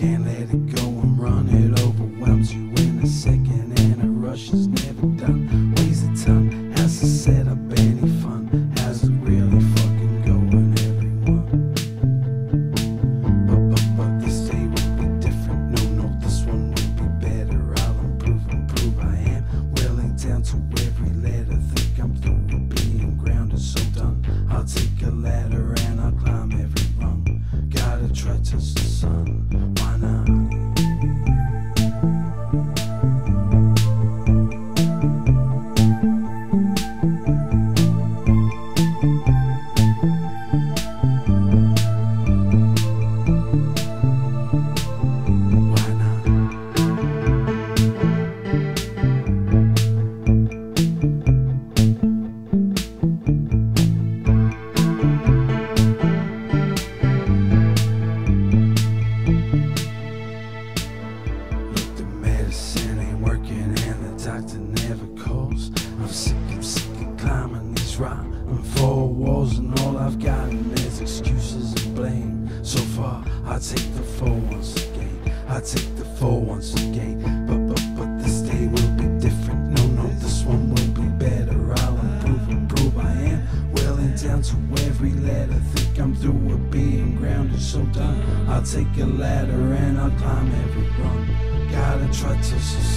can't let it I've gotten is excuses and blame. So far, I take the four once again. I take the four once again. But, but, but this day will be different. No, no, this one will be better. I'll improve, improve. I am willing down to every letter. Think I'm through with being grounded, so done. I'll take a ladder and I'll climb every rung. Gotta try to the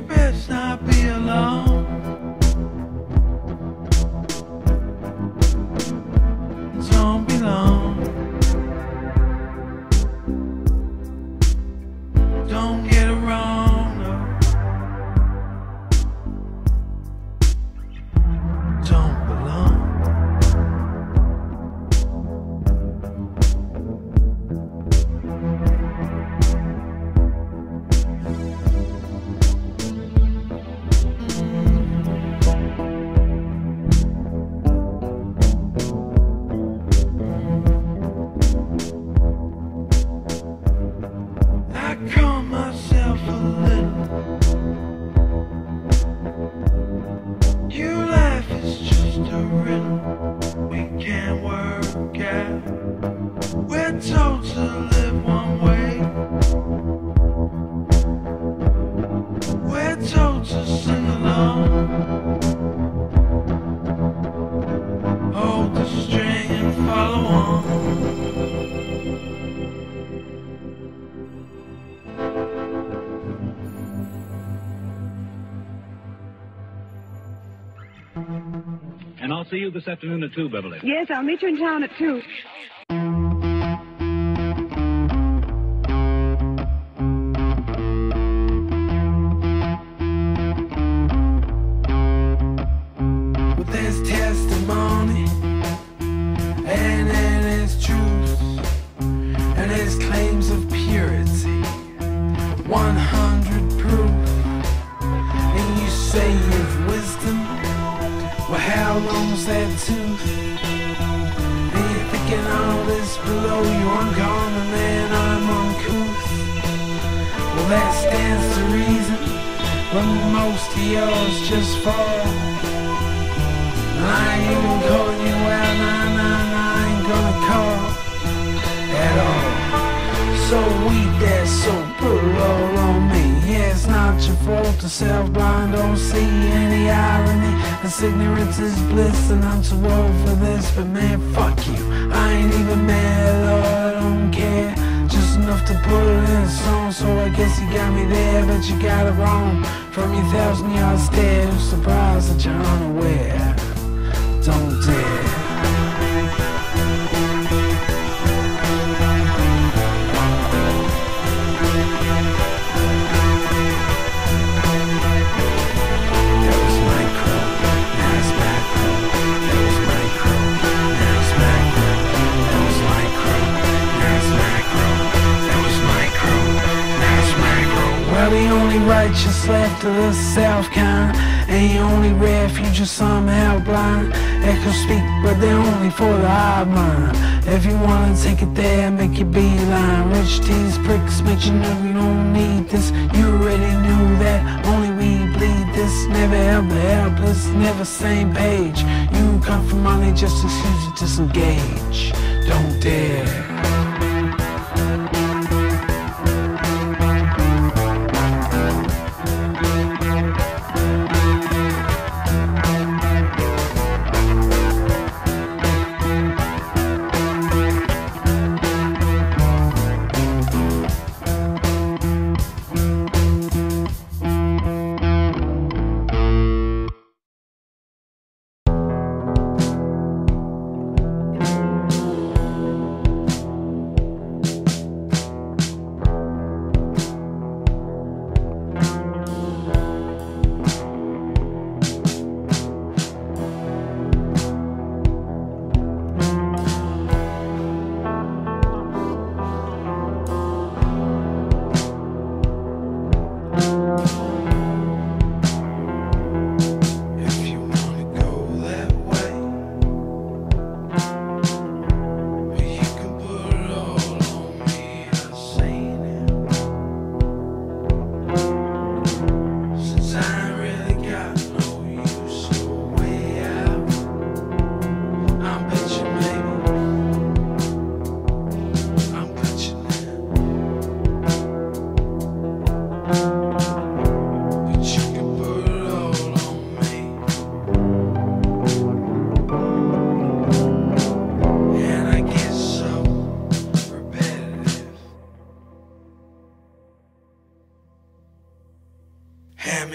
best not be alone. see you this afternoon at 2, Beverly. Yes, I'll meet you in town at 2. That tooth? Thinking all this below you, I'm common and I'm uncouth. Well, that stands to reason, but most of yours just fall. I ain't gonna call you out, nah, nah, nah, I ain't gonna call at all. So weep that it all on me. Yeah, it's not your fault to self blind, don't see any irony. This ignorance is bliss, and I'm too old for this. But man, fuck you, I ain't even mad, Lord, I don't care. Just enough to put it in a song, so I guess you got me there, but you got it wrong. From your thousand yard stare, I'm surprised that you're unaware. Don't dare. Of the self kind. And your only refuge is somehow blind. Echoes speak, but they're only for the hive mind. If you wanna take it there, make your beeline. Rich tease pricks make you know you don't need this. You already knew that. Only we bleed this. Never ever helpless, never same page. You come for money, just excuse to disengage. Don't dare.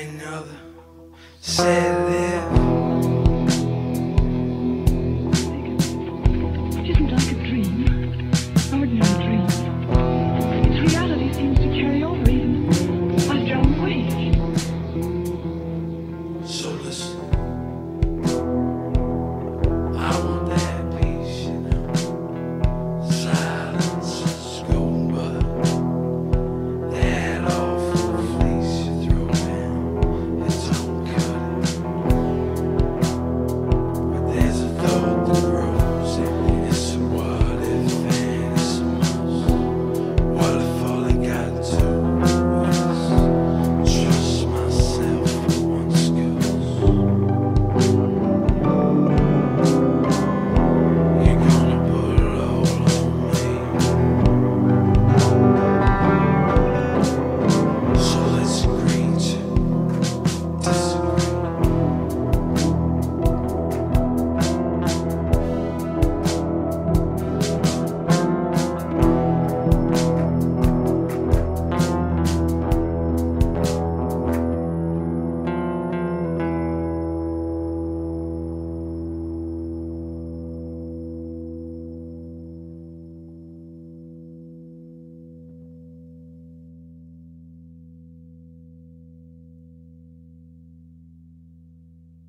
another. Said live.